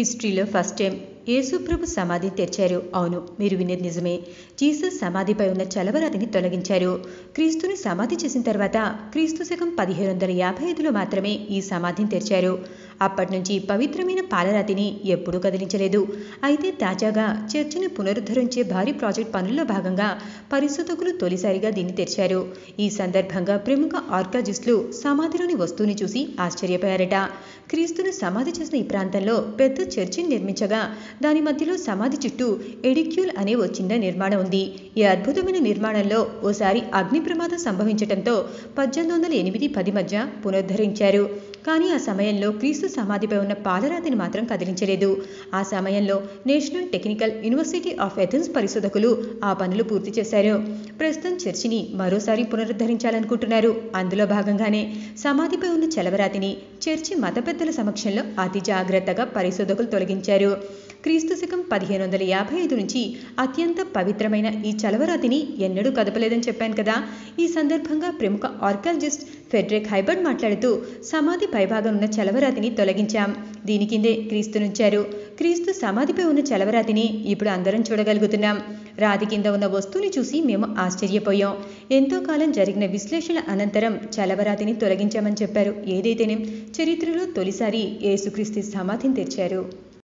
హిస్టరీలో first time యేసుప్రభు సమాధి తెరిచారు. అవును మీరు వినేది నిజమే. జీసస్ సమాధిపై ఉన్న చలవరాతిని తొలగించారు. క్రీస్తుని సమాధి చేసిన తర్వాత క్రీస్తు శకం పదిహేను వందల యాభై ఐదులో మాత్రమే ఈ సమాధిని తెరిచారు. అప్పటి నుంచి పవిత్రమైన పాలరాతిని ఎప్పుడూ కదిలించలేదు. అయితే తాజాగా చర్చిని పునరుద్ధరించే భారీ ప్రాజెక్ట్ పనుల్లో భాగంగా పరిశోధకులు తొలిసారిగా దీన్ని తెరిచారు. ఈ సందర్భంగా ప్రముఖ ఆర్కాజిస్టులు సమాధిలోని వస్తువుని చూసి ఆశ్చర్యపోయారట. క్రీస్తును సమాధి చేసిన ఈ ప్రాంతంలో పెద్ద చర్చిని నిర్మించగా దాని మధ్యలో సమాధి చుట్టూ ఎడిక్యూల్ అనే ఓ చిన్న నిర్మాణం ఉంది. ఈ అద్భుతమైన నిర్మాణంలో ఓసారి అగ్ని ప్రమాదం సంభవించడంతో పద్దెనిమిది వందల ఎనిమిది పది మధ్య పునరుద్ధరించారు. కానీ ఆ సమయంలో క్రీస్తు సమాధిపై ఉన్న పాలరాతిని మాత్రం కదిలించలేదు. ఆ సమయంలో National Technical University of Athens పరిశోధకులు ఆ పనులు పూర్తి చేశారు. ప్రస్తుతం చర్చిని మరోసారి పునరుద్ధరించాలనుకుంటున్నారు. అందులో భాగంగానే సమాధిపై ఉన్న చలవరాతిని చర్చి మత పెద్దల సమక్షంలో అతి జాగ్రత్తగా పరిశోధకులు తొలగించారు. క్రీస్తు శకం పదిహేను వందల యాభై ఐదు నుంచి అత్యంత పవిత్రమైన ఈ చలవరాతిని ఎన్నడూ కదపలేదని చెప్పాను కదా. ఈ సందర్భంగా ప్రముఖ ఆర్కాలజిస్ట్ ఫెడ్రిక్ హైబర్డ్ మాట్లాడుతూ సమాధి పైభాగం ఉన్న చలవరాతిని తొలగించాం. దీని కిందే క్రీస్తునుంచారు క్రీస్తు సమాధిపై ఉన్న చలవరాతిని ఇప్పుడు అందరం చూడగలుగుతున్నాం. రాతి కింద ఉన్న వస్తువుని చూసి మేము ఆశ్చర్యపోయాం. ఎంతో కాలం జరిగిన విశ్లేషణ అనంతరం చలవరాతిని తొలగించామని చెప్పారు. ఏదైతేనే చరిత్రలో తొలిసారి యేసుక్రీస్తు సమాధిని తెచ్చారు